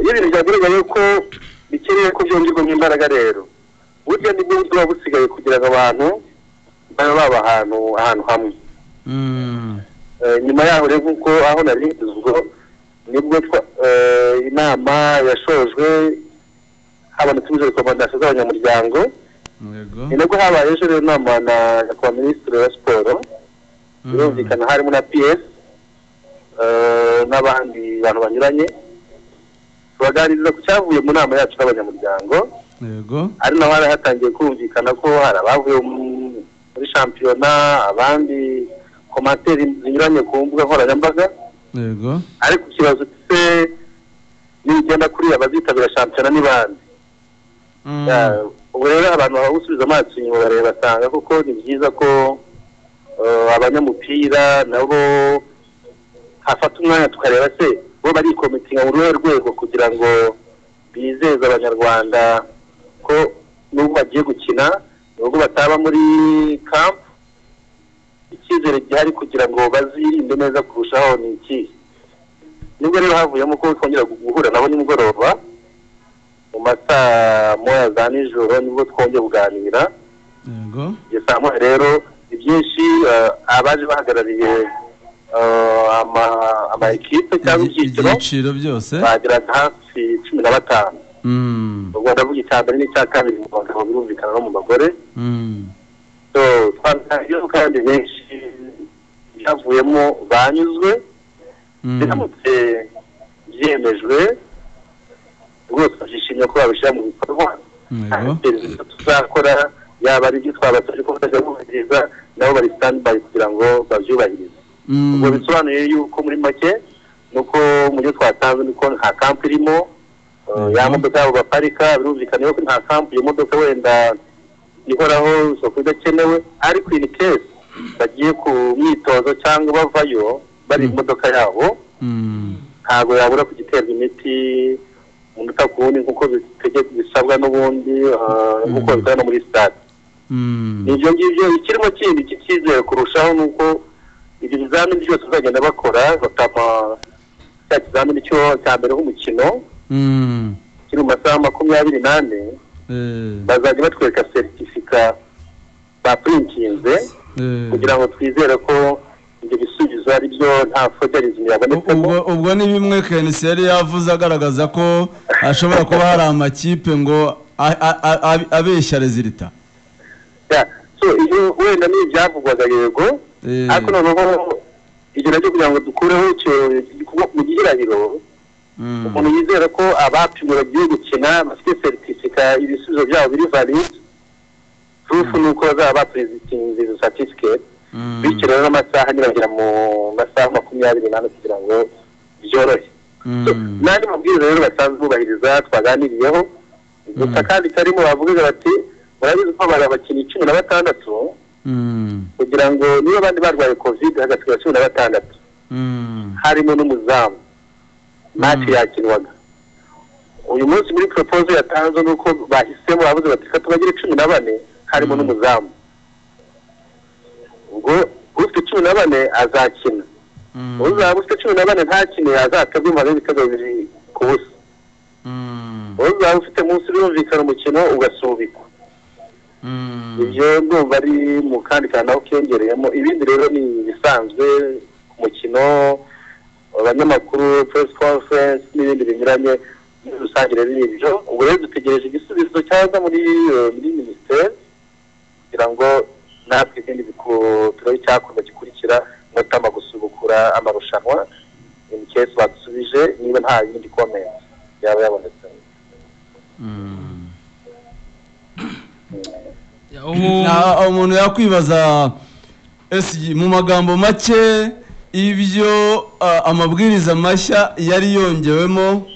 iyo ibintu byagaragaye ko bikeneye ko byongerwamo imbaraga rero. Burya ni bwo buba busigaye kugira ngo abantu babe baba ahantu ahantu hamwe. Mm. Eh, nyuma yaho rero nk'uko aho nari ubwo ni bwo eh, inama yashojwe habonetse izo rekomandasiyo z'abanyamuryango ni nabwo habaye ejo rero inama na nyakubahwa minisitiri wa siporo. Mm. birumvikana harimo na ps eh, n'abandi bantu banyuranye. Tubaganiriza ku cyavuye mu nama yacu n'abanyamuryango yego. ari naho hari hatangiye kumvikana ko hari abavuye mu- muri shampiyona abandi komantere zinyuranye ku mbuga nkoranyambaga. Yego. Ariko ikibazo se nibigenda kuri abazitabira shampiyona ni bande Mm. Ubu rero abantu baba gusubiza amaso inyuma bareba basanga kuko ni byiza ko eh, abanyamupira nabo hafata umwanya tukareba se. Bo barikomitinga mu ruhe rwego kugira ngo bizeze abanyarwanda ko nubwo bagiye gukina nubwo bataba muri kampu icyizere gihari kugira ngo bazirinde neza kurushaho ni iki? Nibwo rero havuyemo ko twongera guhura nabo nimugoroba mu masaa moya za nijoro ni bwo twongeye kuganira. Yego. Iyo saa moya rero ni byinshi eh, abaje bahagarariye eh, ama- ama ekipe cyangwa ibyiciro byose bageraga hafi cumi na batanu Mm. ubwo ndavuga icya mbere n'icya kabiri mu bagabo birumvikana no mu bagore Mm. so twaganiriyeho kandi benshi byavuyemo banyuzwe Mm. biramutse byemejwe rwose babyishimiye ko babishyira mu bikorwa perezida tuzakora yaba ari ibyo twabasabye ko batajya bubahiriza nabo bari stand by kugira ngo babyubahirize. Ubwo bisobanuye yuko muri make nuko mu byo twatanze niko nta kampu irimo uh, Mhm. ya modoka yabo baparika birumvikana yuko nta kampu iyo modoka wenda ihoraho isoko idakenewe ariko in case bagiye ku myitozo cyangwa bavayo bari mu modoka yabo Mm. ntabwo yabura kugiterwa imiti umunota ku wundi nk'uko bisabwa n'ubundi uh, nk'uko bikorwa no muri stade Mm. ni ibyo ngibyo ikirimo kindi cy'icyizere kurushaho ni uko ibyo bizamini byose bazagenda bakora bakama cya kizamini cyo cya mbere nk'umukino Mm. kiri mu masaha makumyabiri n'ane Eh. bazajya batwereka seritifika bapurintinze Eh. kugira ngo twizere ko ibyo bisubizo ari byo nta fogerizmu yabonetsemo ubwo ni bimwe kenisi yari yavuze agaragaza ko hashobora kuba hari amakipe ngo abeshya rezilita wenda ni ibyavugwaga yego. Ariko noneho ibyo na byo kugira ngo dukureho icyo mu gihirahiro umuntu yizera ko abapimwe bagiye gukina bafite seritifika ibisubizo byabo biri valide proof ni uko bazaba bapurezitinze izo Mm. bityo rero n'amasaha nyiragera mu masaha makumyabiri n'ane kugira ngo byorohe n'andi mabwiriza rero basanzwe bubahiriza twaganiriyeho gusa kandi karimo bavugaga bati murabizi ko bari abakinnyi cumi na batandatu. Kugira ngo niba abandi barwaye covid hagasigara cumi na batandatu Mm. harimo n'umuzamu match Mm. yakinwaga. Uyu munsi muri proposal yatanzwe nuko bahisemo bavuze bati reka tubagire cumi na bane harimo n'umuzamu. Ubwo ufite cumi na bane azakina. Uzaba ufite cumi na bane ntakine azatabwa impano y'ibitego bibiri ku busa. Uzaba ufite munsi birumvikana umukino ugasubikwa. Ibyo ndumva ari mu kandi kantu aho kiyongereyemo ibindi rero ni ibisanzwe ku mukino abanyamakuru press conference n'ibindi binyuranye muri rusange rero ni ibyo. Ubwo rero dutegereje igisubizo cyaza muri eh, muri minisiteri kugira ngo natwe ikindi biku- turebe icyakorwa gikurikira notama gusubukura amarushanwa in case badusubije niba nta yindi comment yaba yabonetse. Mm. Na- umuntu yakwibaza ese mu magambo make ibyo ah, amabwiriza mashya yari yongewemo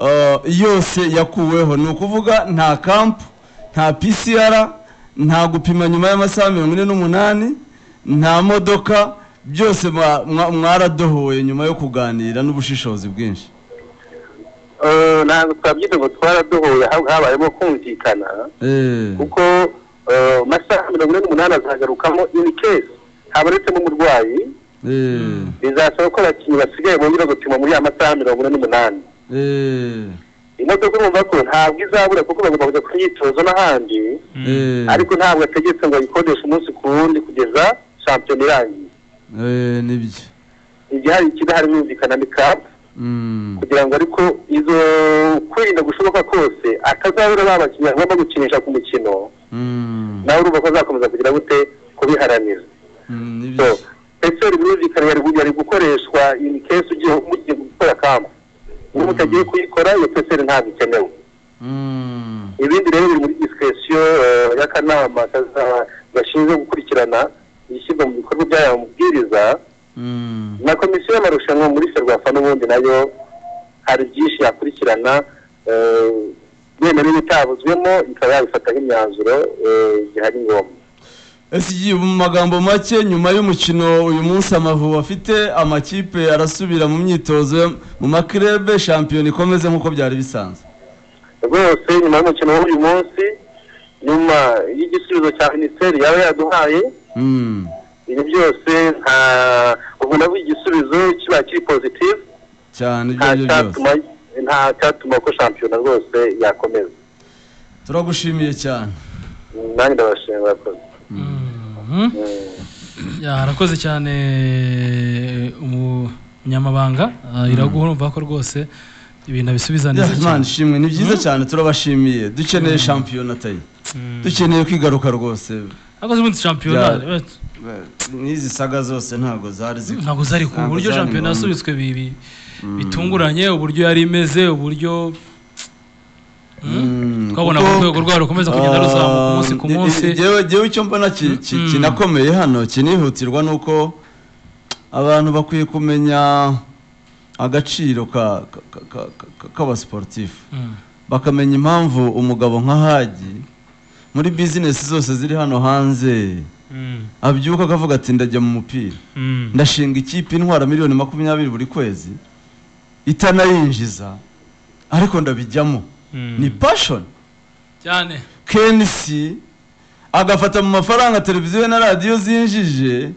ah, yose yakuweho? Ni ukuvuga nta kampu nta pcr nta gupima nyuma y'amasaha mirongo ine n'umunani nta modoka byose mwa- mwa- mwaradohoye nyuma yo kuganira n'ubushishozi bwinshi. Eh, ntabwo twabyita ngo twaradohoye hab- habayemo kumvikana. Eh, kuko masaha mirongo ine n'umunani azagarukamo in case habonetsemo umurwayi eh, bizasaba ko abakinnyi basigaye bongera gupima muri ya masaha mirongo ine n'umunani. Eh, imodoka urumva ko ntabwo izabura kuko bagomba kujya ku myitozo n'ahandi eh, ariko ntabwo ategetse ngo ayikodeshe umunsi ku wundi kugeza shampiyona irangiye. Nibyo. Igihari birumvikana ni kapu kugira ngo ariko izo kwirinda gushoboka kose atazabura ba bakinnyi agomba gukinisha ku mukino mm, nawe urumva ko azakomeza kugira gute kubiharanira. Mm, peseri birumvikana yari yari gukoreshwa in case ugiye mugiye gukora kampu niba mutagiye kuyikora iyo peseri ntabwo ikenewe Mm, ibindi rero biri muri disikiresiyo y'akanama kaza- gashinzwe gukurikirana ishyirwa mu bikorwa by'aya mabwiriza mm, na komisiyo y'amarushanwa muri ferwafa n'ubundi na yo hari byinshi yakurikirana eh, wenda n'ibitabuzwemo ikaba yabifataho imyanzuro eh, igihe ari ngombwa mu magambo make nyuma y'umukino uyu munsi amavubi afite amakipe arasubira mu myitozo mu makirebe shampiyona ikomeze nk'uko byari bisanzwe. Rwose nyuma y'umukino w'uyu munsi nyuma y'igisubizo cya minisiteri yaba yaduhaye Mm, ibi byose nta ubwo nabwo igisubizo kiba kiri pozitivu cyane ibyo ari byo byose. nta cyatuma ko shampiyona rwose yakomeza. Turagushimiye cyane. Nanjye ndabashimira murakoze Mhm. Mm. Ya, arakoze cyane umunyamabanga. Ah, iraguha urumva ko rwose ibintu abisubiza neza cyane. ishimwe. Ni byiza cyane turabashimiye. Dukeneye shampiyona tayi. Dukeneye kwigaruka rwose. Ariko ubundi shampiyona. N'izi saga zose ntabwo zari zikwiye ntabwo zari ku buryo shampiyona yasubitswe bibi bitunguranye uburyo yari imeze uburyo Mm, twabona kuko- urwego rwayo rukomeza kugenda ruzamuka umunsi ku Ah, munsi i- i- Jyewe jyewe icyo mbona ki- ki- Mm. kinakomeye hano kinihutirwa ni uko abantu bakwiye kumenya agaciro ka- ka- ka- ka- ka- k'abasiporutifu Mm. bakamenya impamvu umugabo nka hagi muri bizinesi zose ziri hano hanze abyuka akavuga ati ndajya mu mupira. Ndashinga ikipe intwara miliyoni makumyabiri buri kwezi itanayinjiza ariko ndabijyamo. Ni pashoni cyane. Kenisi agafata mu mafaranga televiziyo na radiyo zinjije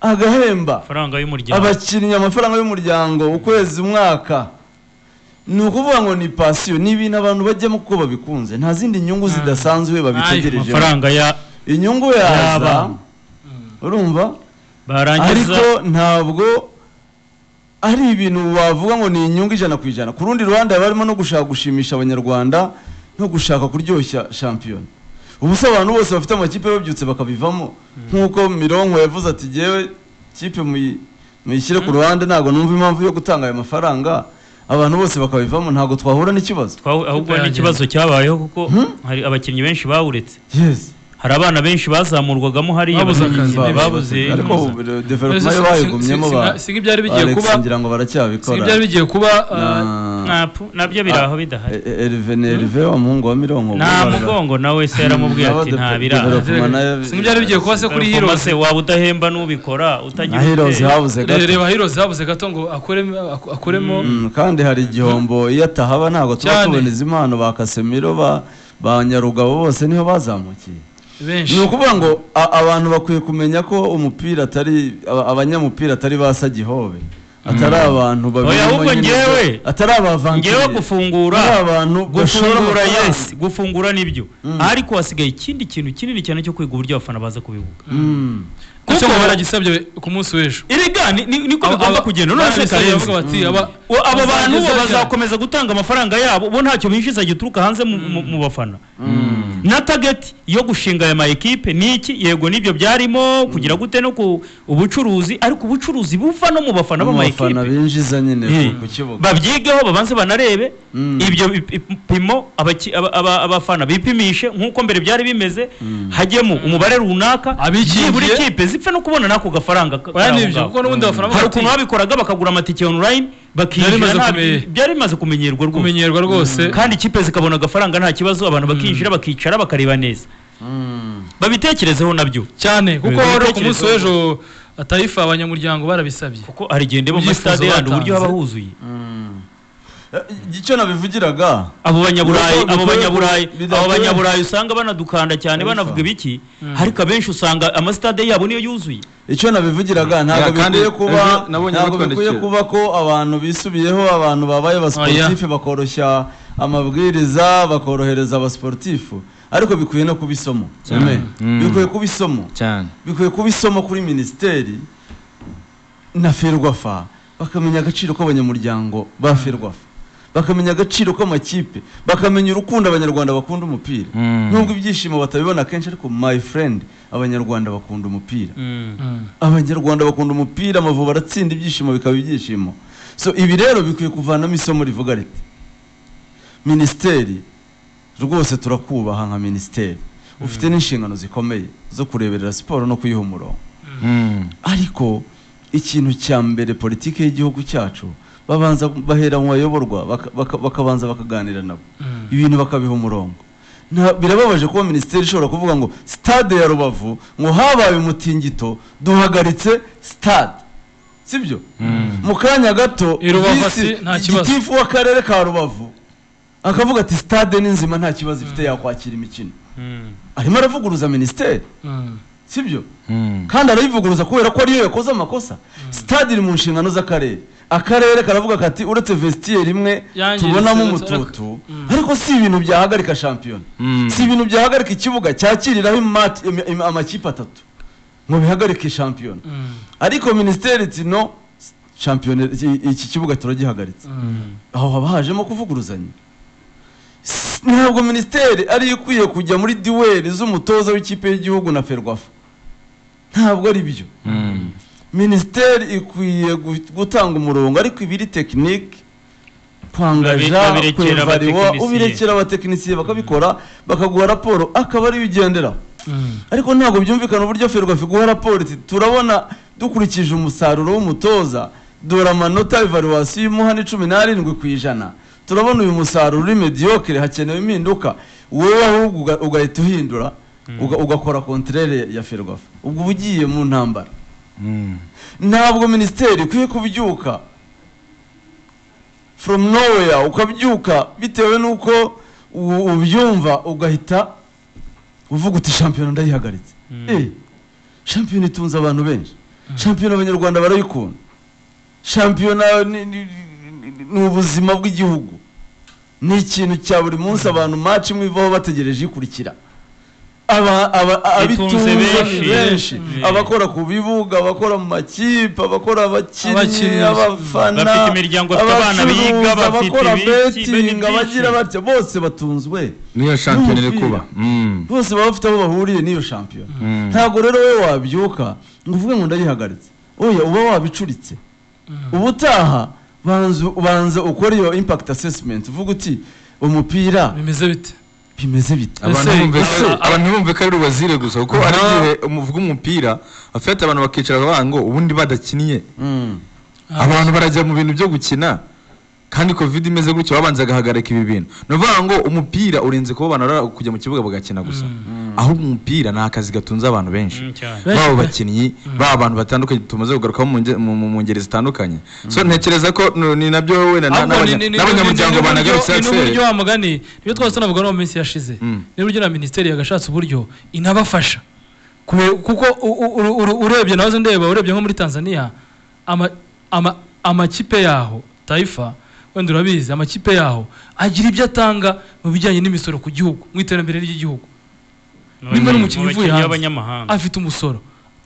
agahemba. Abakinnyi amafaranga y'umuryango ukwezi umwaka. Ni ukuvuga ngo ni pasiyo ni ibintu abantu bajyamo kuko babikunze. Nta zindi nyungu zidasanzwe babitegereje amafaranga ya inyungu yaza. Urumva? Ariko ntabwo ari ibintu wavuga ngo ni inyungu ijana ku ijana. Ku rundi ruhande haba harimo no gushaka gushimisha abanyarwanda no gushaka kuryoshya shampiyona. Ubu se abantu bose bafite amakipe babyutse bakabivamo. Nk'uko mironko yavuze ati jyewe kipe muyi- muyishyire ku ruhande ntabwo numva impamvu yo gutanga ayo mafaranga. Abantu bose bakabivamo ntabwo twahura n'ikibazo. Ahubwo n'ikibazo cyabayeho kuko hari abakinnyi benshi bawuretse. Hari abana benshi bazamurwagamo hariya Babuze ariko development yo bayigumyemo nk'ibyari bigiye kuba ngo si baracyabikora nk'ibyari bigiye kuba ah, Na- Ntapu, na byo biri aho bidahari. E- e- Herve ni Herve wa muhungu wa Mironko nta mugongo nawe se yaramubwiye ati nta biraha Development nayo- si nk'ibyari bigiye kuba se kuri Heroes. waba udahemba n'ubikora utagira na Heroes habuze gato. reba Heroes habuze gato ngo akuremo ak- akuremo Mm, kandi hari igihombo iyo atahaba ntabwo tuba tubona izi mpano ba Casemiro ba ba Nyarugabo bose ni ho bazamukiye. Ni ukuvuga ngo abantu bakwiye kumenya ko umupira atari aba- abanyamupira atari ba Sagihobe atari abantu Oya, babirimo ahubwo ko- atari abavantire ngewe gufungura gufungura amafaranga. yes gufungura ni byo. Mm. ariko hasigaye ikindi kintu kinini cyane cyo kwiga uburyo abafana baza kubibuga Kuko kuko- baragisabye ku munsi w'ejo. Erega ni- ni- niko bigomba kugenda. None se O- abo bantu bo bazakomeza gutanga amafaranga yabo bo ntacyo binjiza gituruka hanze mu- bafana. Mm. na tageti yo gushinga aya ma ekipe ni iki? Yego ni byo byarimo kugira gute no ku ubucuruzi ariko ubucuruzi buva no mu bafana b'ama abafana ekipe binjiza nyine ku- ku kibuga. Babyigeho babanze banarebe. Mm. ibyo bipimo abafana bipimishe nk'uko mbere byari bimeze Mm. hajyemo umubare runaka Abikingiye. buri kipe zipfe no kubona n'ako gafaranga hari ukuntu babikoraga bakagura amatike online bakinjira byari bimaze kumenyerwa rwose. Kumenyerwa rwose. Kandi ikipe zikabona agafaranga nta kibazo abantu bakinjira bakicara bakareba neza. Mm. babitekerezeho na byo. Cyane kuko rero ku munsi w'ejo atayifa abanyamuryango barabisabye. Kuko hari igihe ndeba mu Ibyifuzo masitade yandi uburyo haba huzuye. Mm. Icyo nabivugiraga abo banyaburayi abo banyaburayi abo banyaburayi usanga banadukanda cyane banavuga ibiki? Ariko abenshi usanga amasitade yabo niyo yuzuye. Icyo nabivugiraga ntabwo bikwiye kuba ntabwo bikwiye kuba ko abantu bisubiyeho abantu babaye abasiporutifu bakoroshya amabwiriza bakorohereza abasiporutifu ariko bikwiye no kuba isomo. Amen. Mm. bikwiye kuba isomo. Cyane. Bikwiye kuba isomo kuri minisiteri na ferwafa. Bakamenya agaciro k'abanyamuryango ba ferwafa. Bakamenya agaciro k'amakipe bakamenya urukundo abanyarwanda bakunda umupira. Mm. nubwo ibyishimo batabibona kenshi ariko my friend abanyarwanda bakunda umupira. Mm. abanyarwanda bakunda umupira amavubi aratsinda ibyishimo bikaba ibyishimo. So ibi rero bikwiye kuvanamo isomo rivuga riti minisiteri rwose turakubaha nka minisiteri. Ufite n'inshingano zikomeye zo kureberera siporo no kuyiha umurongo. Mm. ariko ikintu cya mbere politiki y'igihugu cyacu babanza bahera mu bayoborwa baka- baka- bakabanza bakaganira nabo. Mm. ibintu bakabiha umurongo. Birababaje kuba minisiteri ishobora kuvuga ngo stade ya rubavu ngo habaye umutingito duhagaritse stade. Sibyo? Mu kanya gato gitifu w'akarere ka rubavu akavuga ati stade ni nzima nta kibazo ifite yakwakira imikino. Arimo aravuguruza minisiteri. Sibyo? Mm. kandi arayivuguruza kubera ko ariyo yakoze amakosa. Stade iri mu nshingano z'akarere. Akarere karavuga kati uretse vestiaire imwe tubonamo umututu. Mm. ariko si ibintu byahagarika shampiyona si ibintu byahagarika ikibuga cyakiriraho amakipe atatu. Ngo bihagarike shampiyona ariko minisiteri iti no shampiyona iki- kibuga turagihagaritse. Aho haba hajemo kuvuguruzanya. Ntabwo minisiteri ariyo ikwiye kujya muri duweri z'umutoza w'ikipe y'igihugu na ferwafa. Ntabwo ari byo. Mm. minisiteri ikwiye gu- gutanga umurongo ariko ibiri tekinike kwangaja kwevariwa ubirekera abatekinisiye. bakabikora bakaguha raporo akaba ariyo ugenderaho Mm. ariko ntabwo byumvikana uburyo ferwafa iguha raporo turabona dukurikije umusaruro w'umutoza dore amanota evaluwasiyo imuha ni cumi n'arindwi ku ijana. Turabona uyu musaruro uri mediyokire hakenewe impinduka. Wowe ahubwo uga- ugahita uhindura. Ugakora konterere ya ferwafa. Ubwo uba ugiye mu ntambara. Mm. ntabwo minisiteri ikwiye kubyuka. From nowhere ukabyuka bitewe n'uko ubyumva ugahita uvuga uti shampiyona ndayihagaritse. Eh, shampiyona itunze abantu benshi. Shampiyona abanyarwanda barayikunda. Shampiyona ni- ubuzima bw'igihugu. Ni ikintu cya buri munsi abantu match imwe ivaho bategereje ikurikira. Abitunze benshi. ni benshi. Mm. abakora ku bibuga abakora mu makipe abakora abakinnyi abafana Bafite imiryango, bafite abana abacuruzi, biga, bafite abakora betingi abagira batya bose batunzwe. Niyo shampiyona iri kuba. Mm. bose baba bafite aho bahuriye n'iyo shampiyona. Mm. ntabwo rero wowe wabyuka ngo uvuge ngo ndayihagaritse. Oya uba wabicuritse. Ubutaha banza ukora iyo impact assessment. Uvuga uti umupira bimeze bite? Bimeze bite abantu bumve ko ari rubazire gusa kuko Aha. igihe umuvuga umupira afite abantu bakicara bavuga ngo ubundi badakinnye Mm. abantu barajya mu bintu byo gukina kandi covid imeze gutyo babanza agahagarika ibi bintu ni ukuvuga ngo umupira urenze kuba abantu kujya mu kibuga bagakina gusa ahubwo umupira ni akazi gatunze abantu benshi Mm, baba abakinnyi baba abantu batandukanye tumaze kugarukaho mu nge- mu- mu mu ngeri zitandukanye so ntekereza ko ni na byo wenda n'abanyamuryango banagarutse ni n'uburyo wa mugani ni byo twose tunavuga no mu minsi yashize Mm. n'uburyo na minisiteri yagashatse uburyo inabafasha kuko urebye nahoze ndeba urebye nko muri tanzania ama- ama- amakipe yaho taifa wenda urabizi amakipe yaho agira ibyo atanga mu bijyanye n'imisoro ku gihugu mu iterambere ry'igihugu. Nimba n'umukinnyi mu uvuye hanze afite umusoro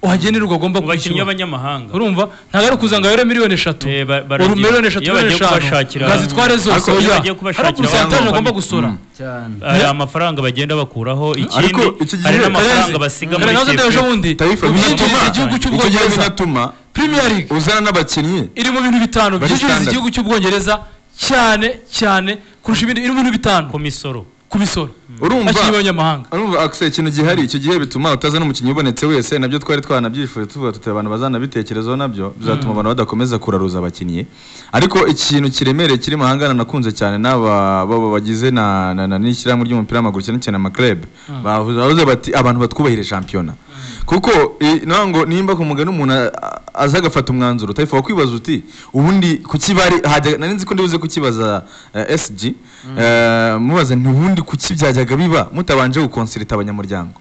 uhagenerwa agomba kwishyura. urumva? Ntabwo ari ukuza ngo ayore miliyoni eshatu. Eh, miliyoni eshatu iyo miliyoni bagiye eshanu ngazitware zose. Ariko iyo oya bagiye kubashakira hari porosantaje ibyangombwa agomba gusora. Mm. hari amafaranga bagenda bakuraho ikindi hari n'amafaranga basiga muri ndeba ejo bundi binatuma igihugu cy'ubwongereza. uzana n'abakinnyi. Iri mu bintu bitanu byinjiriza igihugu cy'ubwongereza. Cyane cyane kurusha ibindi. Bintu bitanu ku misoro ku misoro urumva? Urumva akse ikintu gihari? Icyo gihe bituma utazana umukinnyi ubonetse wese na byo twari twanabyifuje tuvuga tuti abantu bazanabitekerezaho na byo bizatuma abantu badakomeza kuraruza abakinnyi. Ariko ikintu kiremereye kiri mahangana nakunze cyane n'aba baba bagize n'ishyirahamwe ry'umupira w'amaguru cyane cyane amakleb bavuze bati abantu batwubahire shampiyona. Kuko naho ngo nimba ku mugani umuntu aza agafata umwanzuro tayifa wakwibaza uti ubundi kuki bari hajya nari nzi ko ndibuze kukibaza eh, SG eh, mubaza nti ubundi kuki byajyaga biba mutabanje gukonsirita abanyamuryango.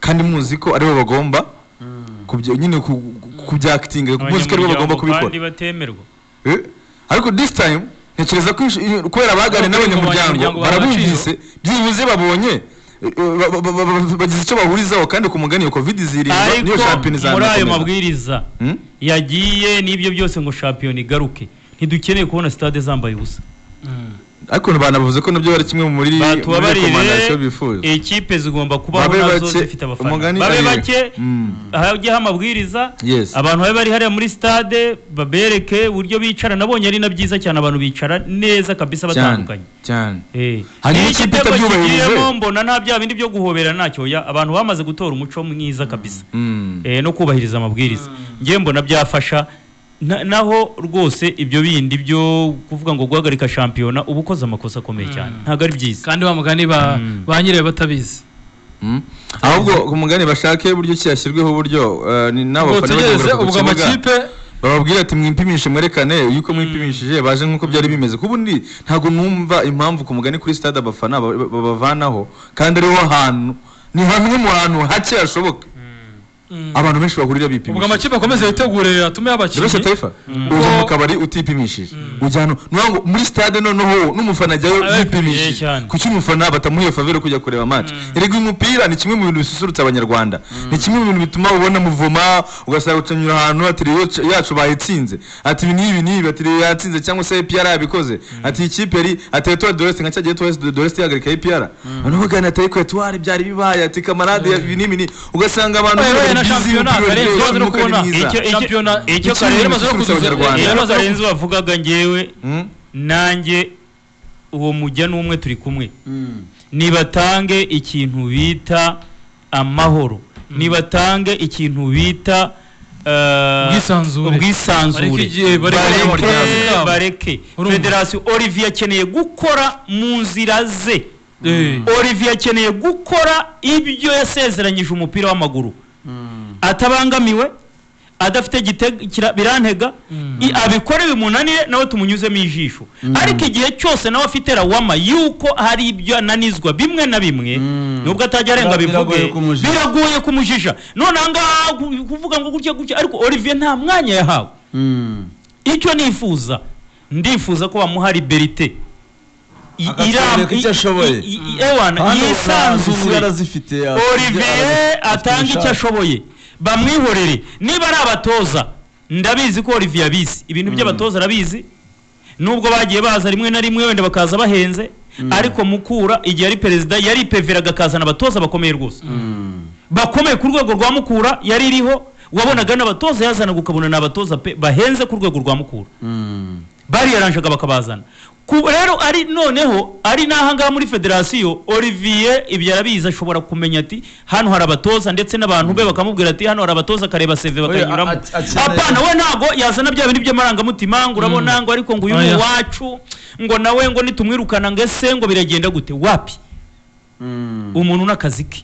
Kandi muzi ko ari bo bagomba kubyo nyine ku- ku- kubyakitinga muzi ko ari bo bagomba kubikora. Eh, ariko this time ntekereza ko kubera mu n'abanyamuryango barabumvise byibuze babonye eh, ba- bagize icyo bahurizaho kandi ku mugani iyo covid zirindwa niyo shampiyona muri ayo mabwiriza Hmm? yagiye n'ibyo byose ngo shampiyona igaruke. Ntidukeneye kubona stade zambaye ubusa. Ariko banavuze ko na byo bari kimwe muri rekomandasiyo bifuza. ekipe zigomba kubaho na zo zifite abafana. Umugani babe bake Mm. hajyeho amabwiriza. Yes. abantu babe bari hariya muri stade babereke uburyo bicara. Nabonye ari na byiza cyane abantu bicara neza kabisa batandukanye. cyane Eh. N'ikipe igitego itabyubahirije. mbona nta bya bindi byo guhobera ntacyo. Abantu bamaze gutora umuco mwiza kabisa. Mm. eh, no kubahiriza amabwiriza. Ngewe mbona byafasha naho rwose ibyo bindi byo kuvuga ngo guhagarika shampiyona uba ukoze amakosa akomeye cyane. Ntabwo ari byiza. Kandi wa mugani ba Mm. nyirayo batabizi Mm. ahubwo ku mugani bashake uburyo ki yashyirwaho uburyo eh, ni n'abo bafana ku ubwo amakipe. Bababwira ati mwipimishe mwerekane yuko mwipimishije baje nk'uko byari bimeze. Kuko ubundi ntabwo numva impamvu ku mugani kuri stade abafana ba- ba- babavanaho. Kandi ariho hantu ni hamwe mu hantu hake hashoboka. Abantu benshi bahurira ubwo bipimisha amakipe akomeze yitegure atume abakinnyi taifa uva mu kabari utipimishije. Ujyana nuvuga ngo muri stade noneho n'umufana ajyayo yipimishije. kuki umufana batamuha iyo favere kujya kureba match. Erega uyu mupira ni kimwe mu bintu bisusurutsa abanyarwanda. Ni kimwe mu bintu bituma ubona muvoma ugasanga ucanyura ahantu ati yacu bayitsinze ati ibi n'ibi n'ibi ati yatsinze cyangwa se APR yabikoze. Ati iyi kipe ri ati Etoile de l'Est nka cyagiye Etoile de l'Est yahagarika APR abantu baganira ati Etoile byari bibaye. Ati kamarade ibi n'ibi ugasanga abantu na shampiyona, Karenzi, waje no kubona. shampiyona icyo Karenzi zo bisusurutsa kuzuza- baza karenzi bavugaga ngewe nanjye uwo mujya n'umwe turi kumwe nibatange ikintu bita amahoro nibatange ikintu bita eh, Ubwisanzure. ubwisanzure Bareke federasiyo olivier akeneye gukora mu nzira ze olivier akeneye gukora ibyo yasezeranyije umupira w'amaguru. Atabangamiwe adafite birantega i- abikore bimunanire nawe tumunyuzemo ijisho. Ariko igihe cyose nawe afite rawama yuko hari ibyo ananizwa bimwe na bimwe nubwo atajya arenga Biragoye bivuge kumujija. biragoye kumujija none ahangaha ku- kuvuga ngo gutya gutya ariko olivier nta mwanya yahawe. Icyo nifuza ndifuza ko bamuha liberite I- Akatwereka iram- icyo ashoboye. zifite olivier atanga icyo ashoboye. Bamwihorere. Niba ari abatoza ndabizi ko olivier abizi. Ibintu by'abatoza arabizi. Nubwo bagiye baza rimwe na rimwe wenda bakaza bahenze. Ariko mukura igihe ari perezida yari peveraga akazana abatoza bakomeye rwose. Bakomeye ku rwego rwa mukura yari iriho. Wabonaga n'abatoza yazanaga ukabona ni abatoza pe bahenze ku rwego rwa mukura. Bariyaranjaga bakabazana. Rero ari noneho ari n'ahangaha muri federasiyo olivier ibyo arabizi ashobora kumenya ati hano hari abatoza ndetse n'abantu be bakamubwira ati hano hari abatoza akareba seve bakanyuramo. apana we ntabwo yazana bya bintu by'amarangamutima ngo urabona ngo ariko ngo uyu ni uwacu ngo nawe ngo nitumwirukana ngo ese ngo biragenda gute? Wapi? Umuntu n'akazi ke.